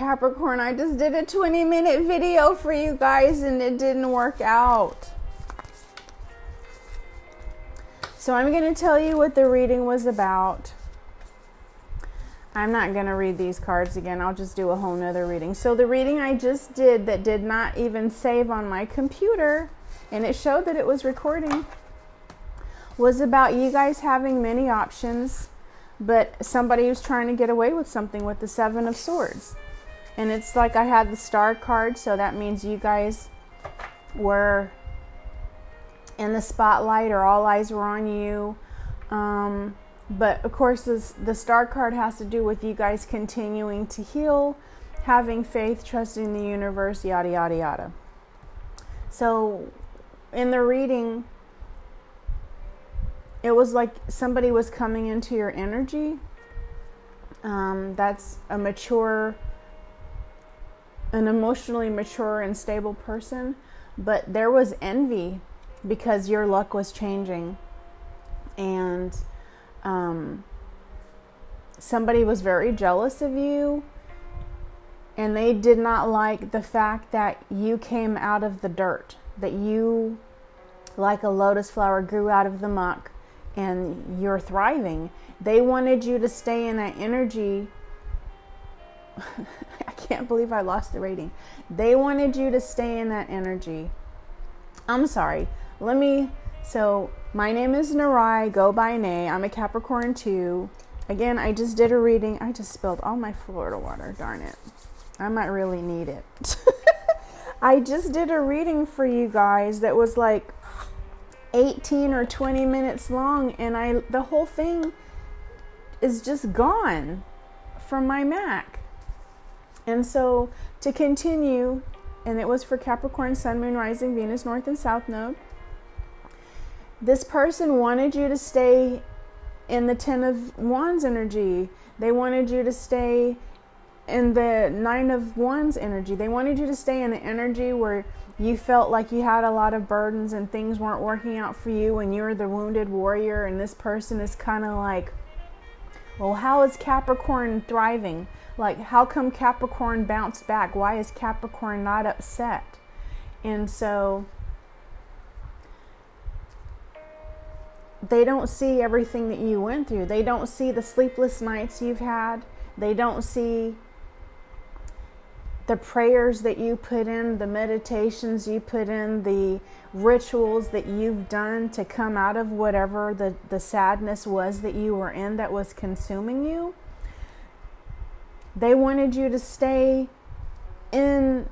Capricorn, I just did a 20 minute video for you guys and it didn't work out. So I'm going to tell you what the reading was about. I'm not going to read these cards again. I'll just do a whole nother reading. So the reading I just did that did not even save on my computer and it showed that it was recording was about you guys having many options, but somebody was trying to get away with something with the Seven of Swords. And it's like I had the star card, so that means you guys were in the spotlight or all eyes were on you. Um, but of course, this, the star card has to do with you guys continuing to heal, having faith, trusting the universe, yada, yada, yada. So, in the reading, it was like somebody was coming into your energy. Um, that's a mature, an emotionally mature and stable person. But there was envy because your luck was changing. And um, somebody was very jealous of you. And they did not like the fact that you came out of the dirt, that you, like a lotus flower, grew out of the muck and you're thriving. They wanted you to stay in that energy. I can't believe I lost the rating. They wanted you to stay in that energy. I'm sorry. Let me. So, my name is Narai, go by Nay. I'm a Capricorn too. Again, I just did a reading. I just spilled all my Florida water. Darn it. I might really need it. I just did a reading for you guys that was like 18 or 20 minutes long and I the whole thing is just gone from my Mac. And so to continue, and it was for Capricorn, Sun, Moon, Rising, Venus, North and South Node. This person wanted you to stay in the Ten of Wands energy. They wanted you to stay in the Nine of Wands energy. They wanted you to stay in the energy where you felt like you had a lot of burdens and things weren't working out for you and you're the wounded warrior and this person is kind of like well how is capricorn thriving like how come capricorn bounced back? Why is capricorn not upset? And so they don't see everything that you went through. They don't see the sleepless nights you've had. They don't see the prayers that you put in, the meditations you put in, the rituals that you've done to come out of whatever the, the sadness was that you were in that was consuming you. They wanted you to stay in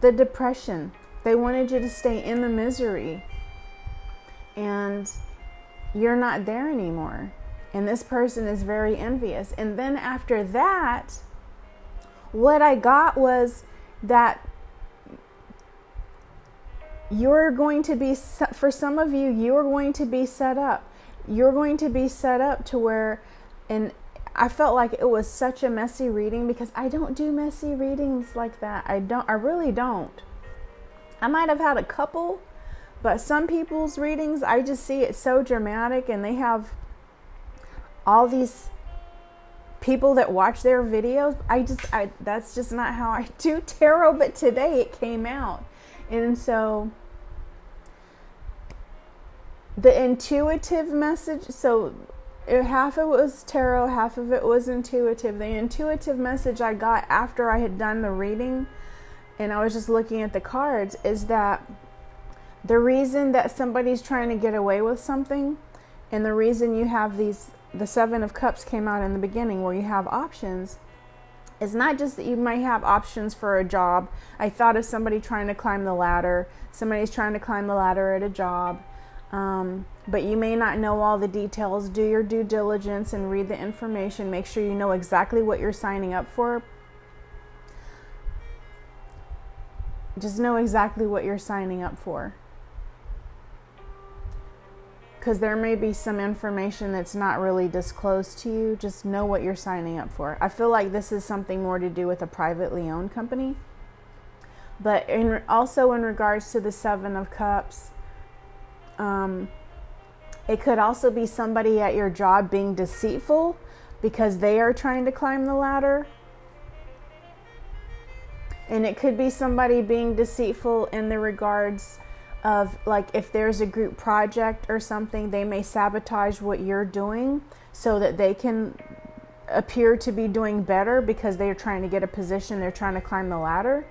the depression, they wanted you to stay in the misery. And you're not there anymore. And this person is very envious. And then after that, what I got was that you're going to be, for some of you, you're going to be set up. You're going to be set up to where, and I felt like it was such a messy reading because I don't do messy readings like that. I don't, I really don't. I might have had a couple, but some people's readings, I just see it so dramatic and they have all these people that watch their videos i just i that's just not how i do tarot but today it came out and so the intuitive message so half of it was tarot half of it was intuitive the intuitive message i got after i had done the reading and i was just looking at the cards is that the reason that somebody's trying to get away with something and the reason you have these the Seven of Cups came out in the beginning where you have options. It's not just that you might have options for a job. I thought of somebody trying to climb the ladder. Somebody's trying to climb the ladder at a job. Um, but you may not know all the details. Do your due diligence and read the information. Make sure you know exactly what you're signing up for. Just know exactly what you're signing up for because there may be some information that's not really disclosed to you. Just know what you're signing up for. I feel like this is something more to do with a privately owned company. But in, also in regards to the Seven of Cups, um, it could also be somebody at your job being deceitful because they are trying to climb the ladder. And it could be somebody being deceitful in the regards of like if there's a group project or something, they may sabotage what you're doing so that they can appear to be doing better because they're trying to get a position, they're trying to climb the ladder.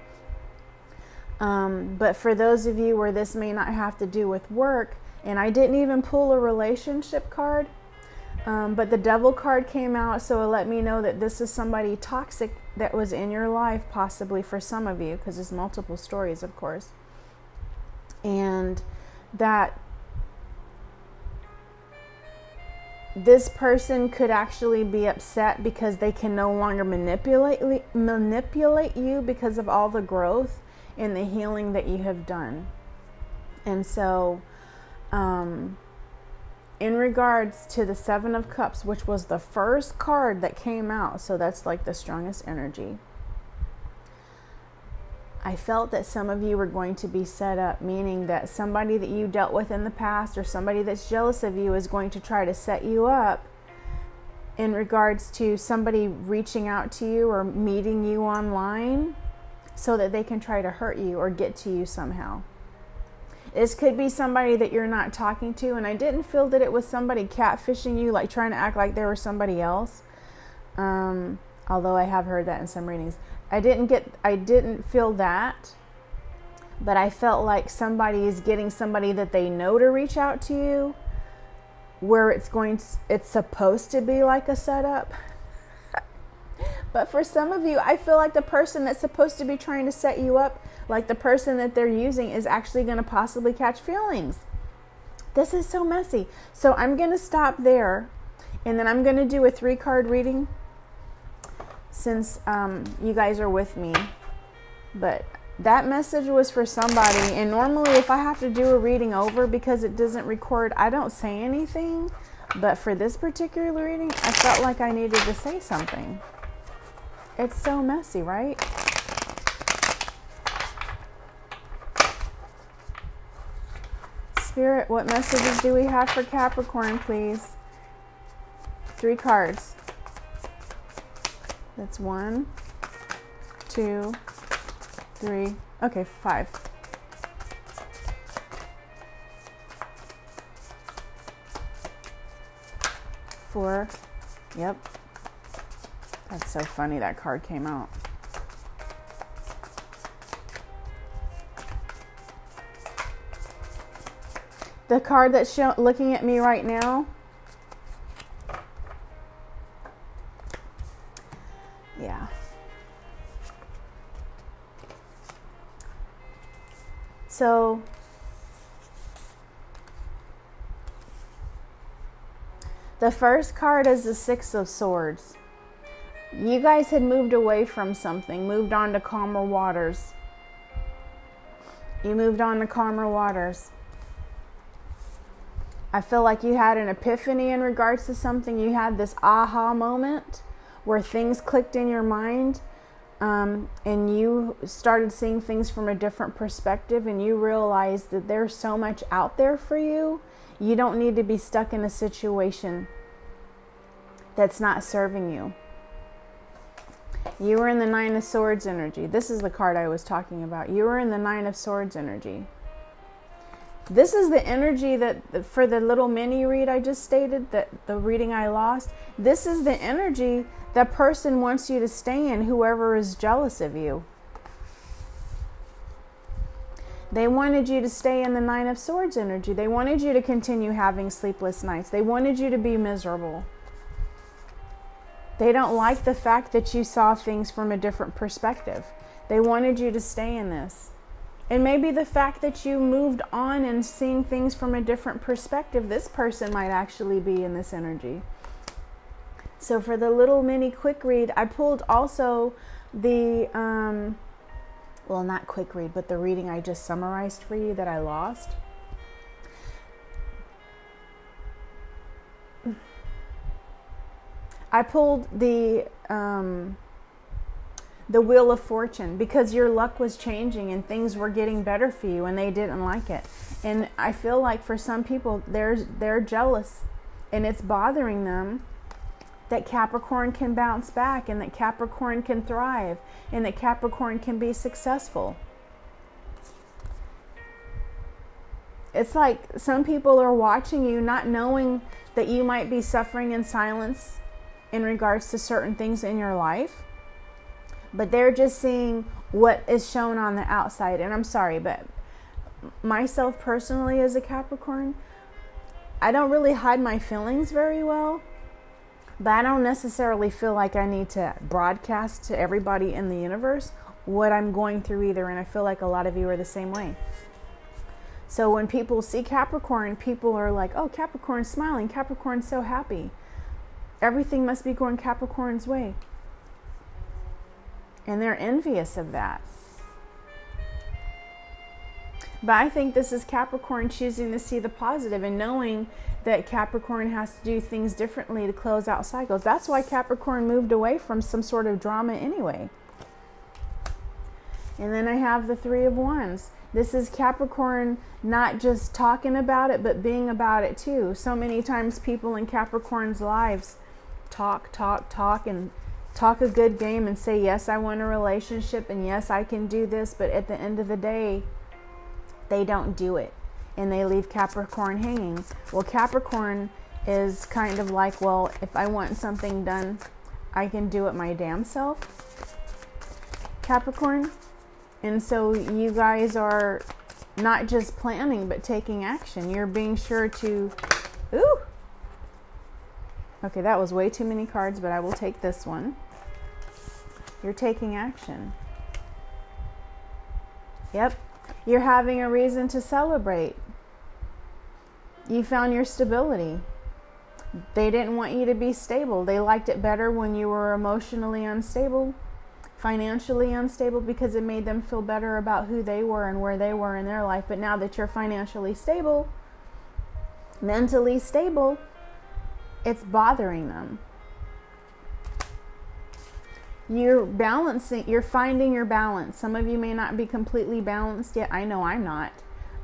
Um, but for those of you where this may not have to do with work, and I didn't even pull a relationship card, um, but the devil card came out, so it let me know that this is somebody toxic that was in your life, possibly for some of you, because there's multiple stories, of course. And that this person could actually be upset because they can no longer manipulate manipulate you because of all the growth and the healing that you have done. And so um, in regards to the 7 of cups, which was the first card that came out, so that's like the strongest energy. I felt that some of you were going to be set up, meaning that somebody that you dealt with in the past or somebody that's jealous of you is going to try to set you up in regards to somebody reaching out to you or meeting you online so that they can try to hurt you or get to you somehow. This could be somebody that you're not talking to, and I didn't feel that it was somebody catfishing you, like trying to act like there were somebody else. Um, although I have heard that in some readings. I didn't get I didn't feel that. But I felt like somebody is getting somebody that they know to reach out to you where it's going to, it's supposed to be like a setup. But for some of you, I feel like the person that's supposed to be trying to set you up, like the person that they're using is actually going to possibly catch feelings. This is so messy. So I'm going to stop there and then I'm going to do a three card reading since um, you guys are with me. But that message was for somebody. And normally, if I have to do a reading over because it doesn't record, I don't say anything. But for this particular reading, I felt like I needed to say something. It's so messy, right? Spirit, what messages do we have for Capricorn, please? Three cards. That's one, two, three, okay, five. Four, yep. That's so funny that card came out. The card that's show, looking at me right now Yeah. So, the first card is the Six of Swords. You guys had moved away from something, moved on to calmer waters. You moved on to calmer waters. I feel like you had an epiphany in regards to something. You had this aha moment where things clicked in your mind um, and you started seeing things from a different perspective and you realized that there's so much out there for you, you don't need to be stuck in a situation that's not serving you. You were in the Nine of Swords energy. This is the card I was talking about. You were in the Nine of Swords energy. This is the energy that, for the little mini read I just stated, that the reading I lost, this is the energy that person wants you to stay in, whoever is jealous of you. They wanted you to stay in the Nine of Swords energy. They wanted you to continue having sleepless nights. They wanted you to be miserable. They don't like the fact that you saw things from a different perspective. They wanted you to stay in this. And maybe the fact that you moved on and seeing things from a different perspective, this person might actually be in this energy. So for the little mini quick read, I pulled also the, um, well, not quick read, but the reading I just summarized for you that I lost. I pulled the um, the wheel of fortune because your luck was changing and things were getting better for you and they didn't like it. And I feel like for some people they're they're jealous and it's bothering them that Capricorn can bounce back and that Capricorn can thrive and that Capricorn can be successful. It's like some people are watching you not knowing that you might be suffering in silence in regards to certain things in your life, but they're just seeing what is shown on the outside. And I'm sorry, but myself personally as a Capricorn, I don't really hide my feelings very well, but I don't necessarily feel like I need to broadcast to everybody in the universe what I'm going through either. And I feel like a lot of you are the same way. So when people see Capricorn, people are like, oh, Capricorn's smiling. Capricorn's so happy. Everything must be going Capricorn's way. And they're envious of that. But I think this is Capricorn choosing to see the positive and knowing that Capricorn has to do things differently to close out cycles. That's why Capricorn moved away from some sort of drama anyway. And then I have the Three of Wands. This is Capricorn not just talking about it, but being about it too. So many times people in Capricorn's lives talk, talk, talk, and talk a good game and say, Yes, I want a relationship, and yes, I can do this. But at the end of the day, they don't do it and they leave Capricorn hanging. Well, Capricorn is kind of like, well, if I want something done, I can do it my damn self. Capricorn. And so you guys are not just planning, but taking action. You're being sure to. Ooh! Okay, that was way too many cards, but I will take this one. You're taking action. Yep, you're having a reason to celebrate. You found your stability. They didn't want you to be stable. They liked it better when you were emotionally unstable, financially unstable, because it made them feel better about who they were and where they were in their life. But now that you're financially stable, mentally stable, it's bothering them. You're balancing you're finding your balance. Some of you may not be completely balanced yet. I know i'm not.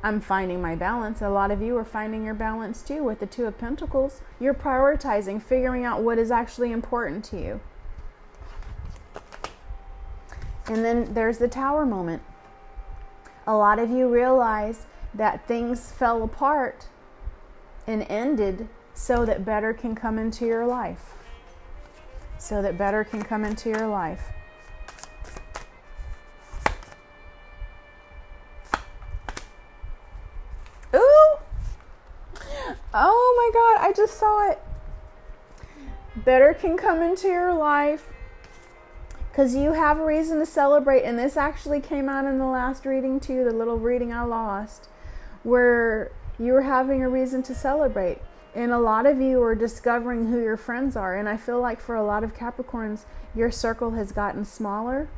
I'm finding my balance. A lot of you are finding your balance too with the two of pentacles. You're prioritizing figuring out what is actually important to you. And then there's the tower moment. A lot of you realize that things fell apart and ended so that better can come into your life so that better can come into your life. Ooh! Oh my God, I just saw it. Better can come into your life because you have a reason to celebrate. And this actually came out in the last reading, too, the little reading I lost, where you were having a reason to celebrate. And a lot of you are discovering who your friends are. And I feel like for a lot of Capricorns, your circle has gotten smaller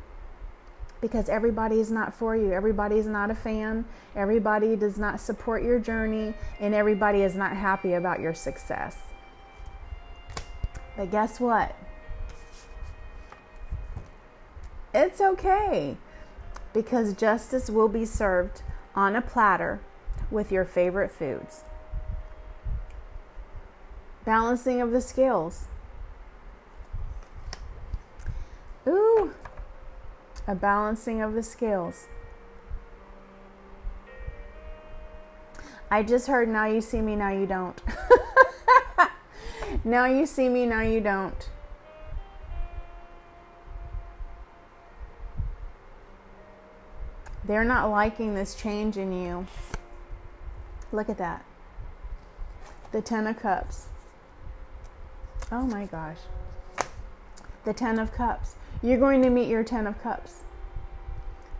because everybody is not for you. Everybody is not a fan. Everybody does not support your journey. And everybody is not happy about your success. But guess what? It's okay because justice will be served on a platter with your favorite foods. Balancing of the scales. Ooh, a balancing of the scales. I just heard now you see me, now you don't. now you see me, now you don't. They're not liking this change in you. Look at that. The Ten of Cups. Oh my gosh. The Ten of Cups. You're going to meet your Ten of Cups.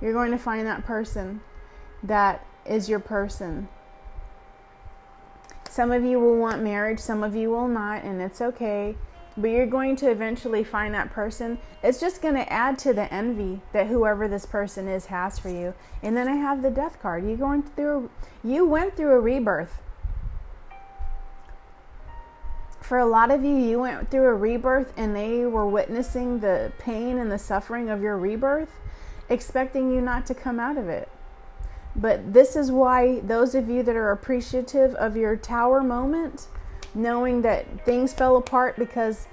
You're going to find that person that is your person. Some of you will want marriage, some of you will not, and it's okay. But you're going to eventually find that person. It's just going to add to the envy that whoever this person is has for you. And then I have the death card. You going through you went through a rebirth for a lot of you, you went through a rebirth and they were witnessing the pain and the suffering of your rebirth, expecting you not to come out of it. But this is why those of you that are appreciative of your tower moment, knowing that things fell apart because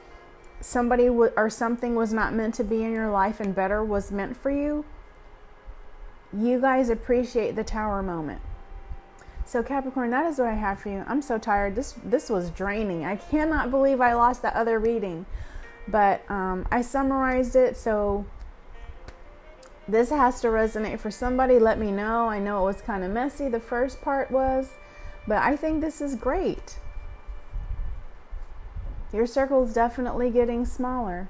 somebody w- or something was not meant to be in your life and better was meant for you, you guys appreciate the tower moment. So Capricorn, that is what I have for you. I'm so tired. This this was draining. I cannot believe I lost that other reading, but um, I summarized it. So this has to resonate for somebody. Let me know. I know it was kind of messy. The first part was, but I think this is great. Your circle is definitely getting smaller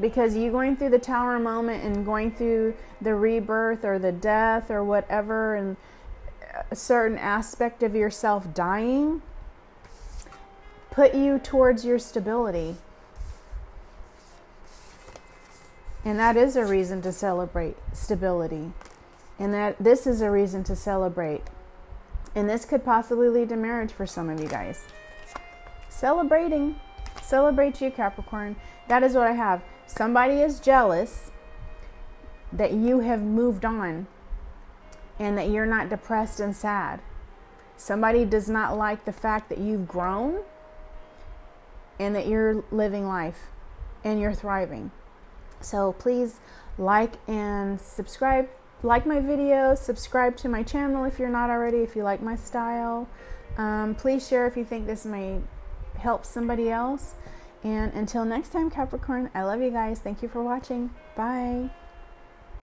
because you going through the tower moment and going through the rebirth or the death or whatever and a certain aspect of yourself dying put you towards your stability. And that is a reason to celebrate stability. And that this is a reason to celebrate. And this could possibly lead to marriage for some of you guys. Celebrating. Celebrate you capricorn. That is what i have somebody is jealous that you have moved on and that you're not depressed and sad. Somebody does not like the fact that you've grown and that you're living life and you're thriving. So please like and subscribe. Like my video, subscribe to my channel if you're not already, if you like my style. Um, please share if you think this may help somebody else. And until next time, Capricorn, I love you guys. Thank you for watching. Bye.